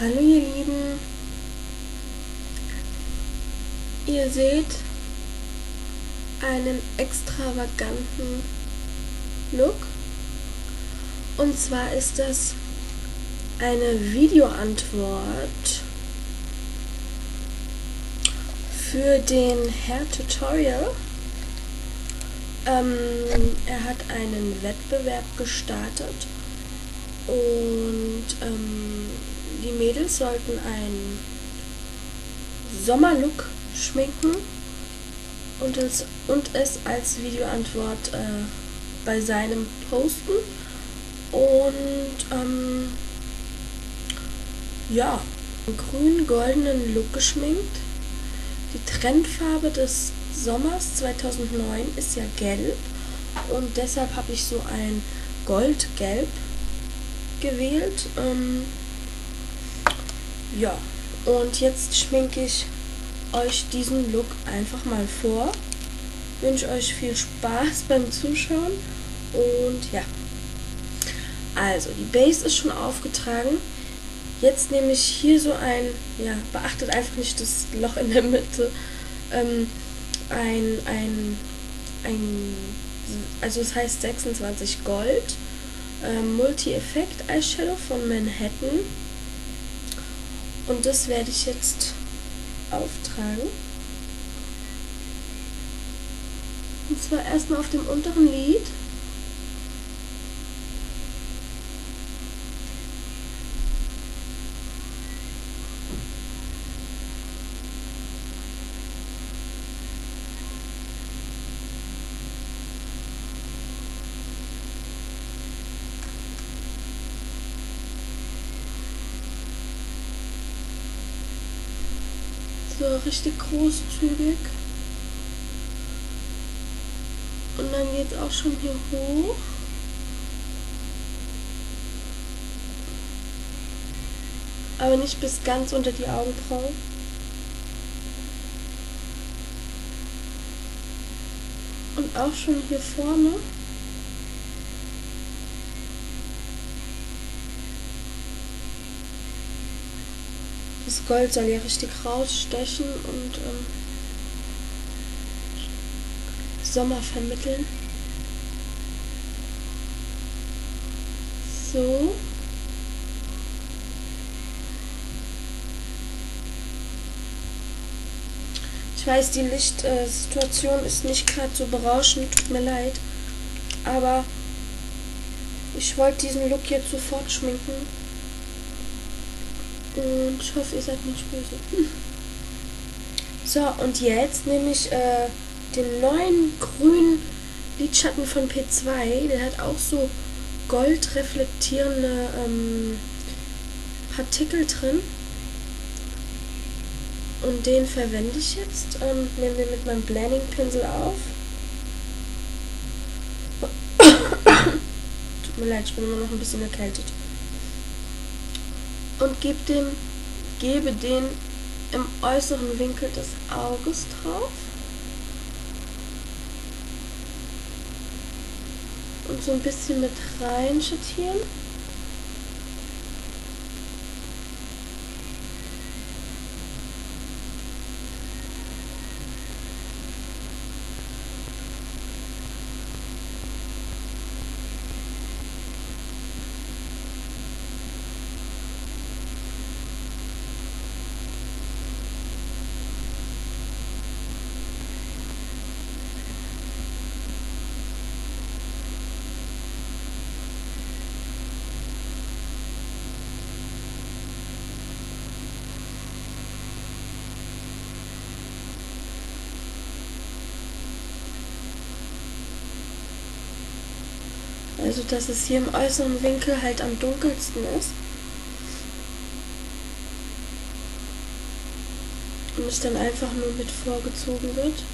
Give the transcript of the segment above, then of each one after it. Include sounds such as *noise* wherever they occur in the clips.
Hallo ihr Lieben. Ihr seht einen extravaganten Look. Und zwar ist das eine Videoantwort für den Hair Tutorial. Ähm, er hat einen Wettbewerb gestartet und ähm, die Mädels sollten einen Sommerlook schminken und es, und es als Videoantwort äh, bei seinem posten. Und ähm, ja, einen grün-goldenen Look geschminkt. Die Trendfarbe des Sommers 2009 ist ja gelb und deshalb habe ich so ein Goldgelb gewählt. Ähm, ja, und jetzt schminke ich euch diesen Look einfach mal vor. Wünsche euch viel Spaß *laughs* beim Zuschauen und ja. Also, die Base ist schon aufgetragen. Jetzt nehme ich hier so ein, ja, beachtet einfach nicht das Loch in der Mitte, ähm, ein, ein, ein, also es heißt 26 Gold, ähm, Multi-Effekt Eyeshadow von Manhattan und das werde ich jetzt auftragen. Und zwar erstmal auf dem unteren Lid. So richtig großzügig. Und dann geht es auch schon hier hoch. Aber nicht bis ganz unter die Augenbrauen. Und auch schon hier vorne. Das Gold soll ja richtig rausstechen und ähm, Sommer vermitteln. So. Ich weiß, die Lichtsituation ist nicht gerade so berauschend, tut mir leid. Aber ich wollte diesen Look jetzt sofort schminken. Und ich hoffe, ihr seid nicht böse. *laughs* So, und jetzt nehme ich äh, den neuen grünen Lidschatten von P2. Der hat auch so goldreflektierende ähm, Partikel drin. Und den verwende ich jetzt. Ähm, nehme den mit meinem Blending-Pinsel auf. *coughs* Tut mir leid, ich bin immer noch ein bisschen erkältet und gebe dem, gebe den im äußeren Winkel des Auges drauf. Und so ein bisschen mit rein schattieren. Also dass es hier im äußeren Winkel halt am dunkelsten ist. Und es dann einfach nur mit vorgezogen wird.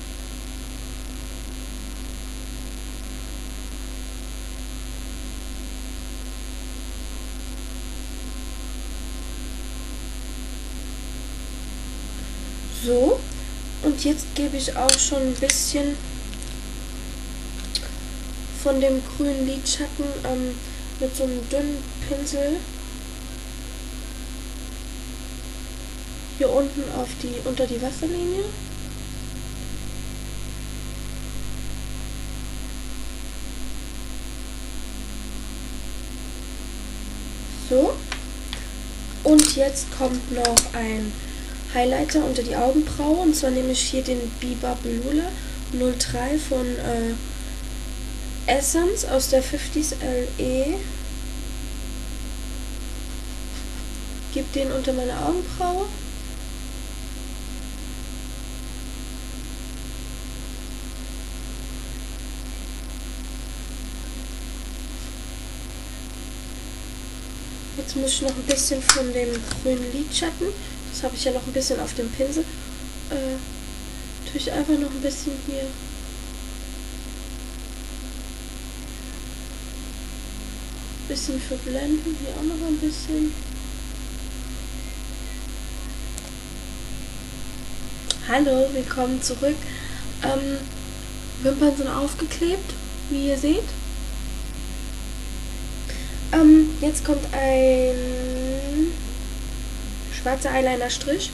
So, und jetzt gebe ich auch schon ein bisschen von dem grünen Lidschatten ähm, mit so einem dünnen Pinsel hier unten auf die unter die Wasserlinie. So. Und jetzt kommt noch ein Highlighter unter die Augenbraue. Und zwar nehme ich hier den Biba Blula 03 von äh, Essence aus der 50s LE. Gib den unter meine Augenbraue. Jetzt muss ich noch ein bisschen von dem grünen Lidschatten, das habe ich ja noch ein bisschen auf dem Pinsel, äh, tue ich einfach noch ein bisschen hier bisschen verblenden, hier auch noch ein bisschen. Hallo, willkommen zurück. Ähm, Wimpern sind aufgeklebt, wie ihr seht. Ähm, jetzt kommt ein schwarzer Eyeliner-Strich.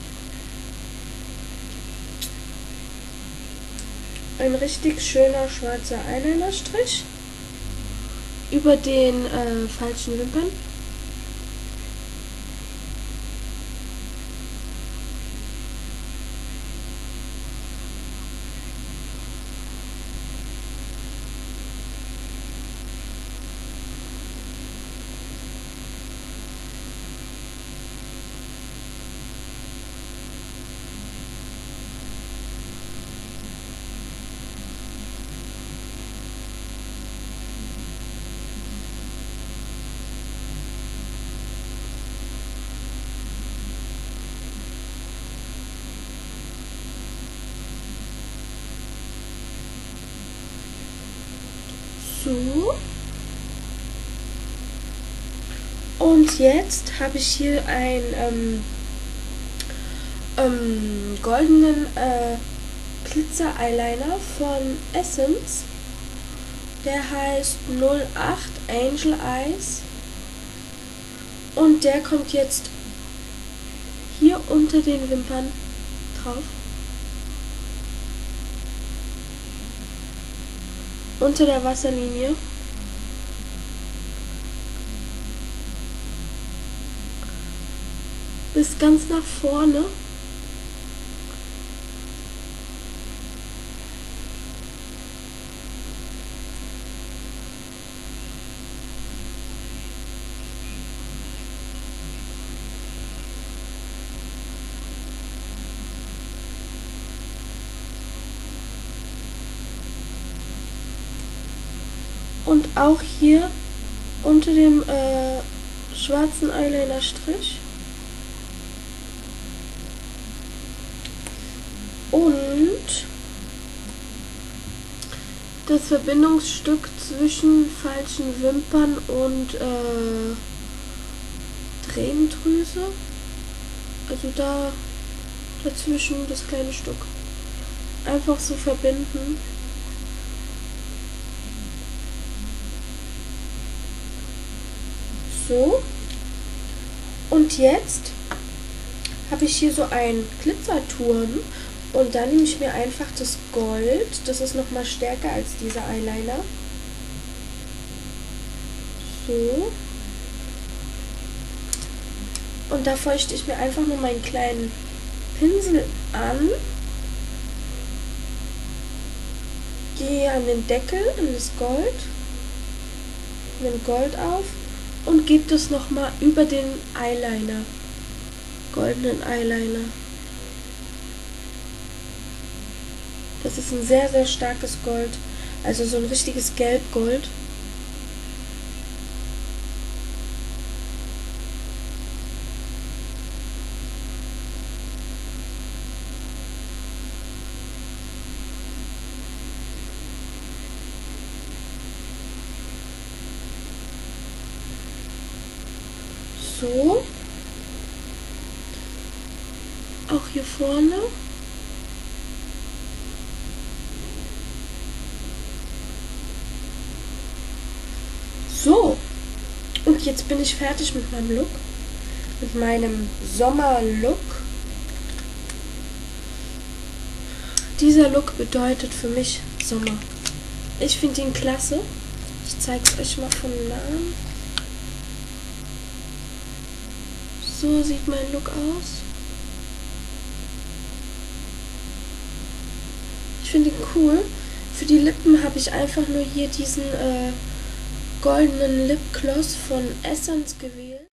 Ein richtig schöner schwarzer Eyeliner-Strich über den äh, falschen Wimpern. So. Und jetzt habe ich hier einen ähm, ähm, goldenen äh, Glitzer-Eyeliner von Essence. Der heißt 08 Angel Eyes. Und der kommt jetzt hier unter den Wimpern drauf. Unter der Wasserlinie. Bis ganz nach vorne. Und auch hier unter dem äh, schwarzen Eyeliner Strich. Und das Verbindungsstück zwischen falschen Wimpern und äh, Tränendrüse. Also da dazwischen das kleine Stück. Einfach so verbinden. So. Und jetzt habe ich hier so einen Glitzerturm und dann nehme ich mir einfach das Gold. Das ist noch mal stärker als dieser Eyeliner. So. Und da feuchte ich mir einfach nur meinen kleinen Pinsel an. Gehe an den Deckel, an das Gold. Nimm Gold auf und gebe das nochmal über den Eyeliner. Goldenen Eyeliner. Das ist ein sehr, sehr starkes Gold. Also so ein richtiges Gelbgold. So. Auch hier vorne. So. Und jetzt bin ich fertig mit meinem Look. Mit meinem Sommerlook. Dieser Look bedeutet für mich Sommer. Ich finde ihn klasse. Ich zeige es euch mal von nahen. So sieht mein Look aus. Ich finde ihn cool. Für die Lippen habe ich einfach nur hier diesen äh, goldenen Lipgloss von Essence gewählt.